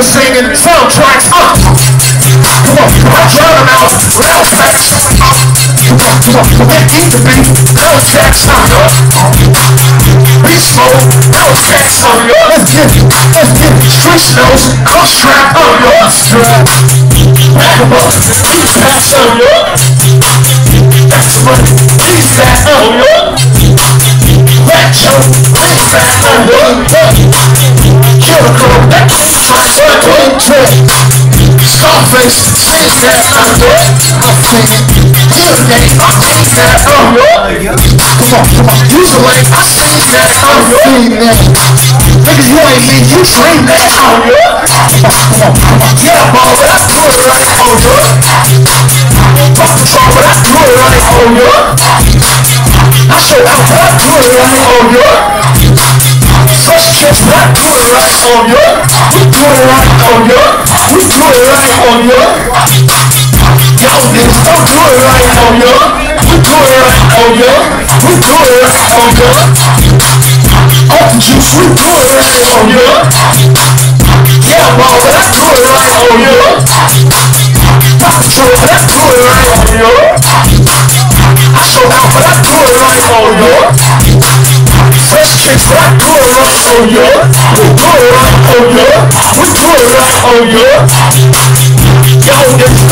niggas singing soundtracks. Uh. Come on, come on, drown them out. Loud facts. Come on, come on, come on, eat the beat. Loud facts. Beast mode, loud facts, uh. Let's get it, let's get it. Street snows, I'm strapped, uh. I'm strapped. Back em up, beat facts, uh. That's money, beat facts, uh. Let your beat facts, uh. Uh. Scarface, see that, uh. I'm singing. The game, I see that, uh. Come on, come on, use the lane, I see that, uh. See that. Nigga, you ain't me, you dream that, uh. Come on, come on, come on. Yeah, ball, but I do it right, oh, yeah. Fuck the trouble, but I do it right, oh, yeah. I show out, but I do it right, oh, yeah. Fresh kiss, but I do it right, oh, yeah. Do it right, oh, yeah. Yo, niggas, do it right, yeah. We do it right, yeah. We do it right. Off the juice, we do it right, oh, yeah. But I do it right, oh, yeah. Pop but I do it right, yeah. I show out, but I do it right, yeah. Fresh kicks, I do it right, yeah. We do it right, yeah. We oh, yeah. Yo, it